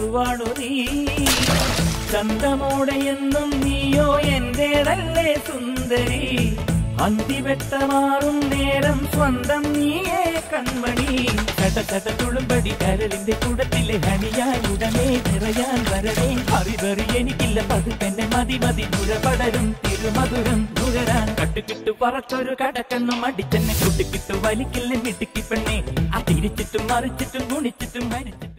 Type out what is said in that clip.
വധുവാണു നീ. ചന്തമോടെ എന്നും നീയോ എന്റേതല്ലേ സുന്ദരി. അന്തിവെട്ടമാറും നേരം സ്വന്തം നീയേ കൺമണി. കടകട ചട തുളുമ്പടി കരളിന്റെ കുടത്തിലെ ഹണിയായി ഉടനെ നിറയാൻ വരവേ അറിവറി എനിക്കില്ല പതുക്കെന്നെ മതി മതി. നുഴപടരും തിരുമധുരം നുകരാൻ. കട്ടുകിട്ടു പറച്ചൊരു കടക്കണ്ണും അടിച്ചെന്നെ. കുട്ടിക്കിട്ടു വലിക്കില്ല മിടുക്കി പെണ്ണെ. ആ തിരിച്ചിട്ടും മറിച്ചിട്ടും ഗുണിച്ചിട്ടും മരിച്ചിട്ടും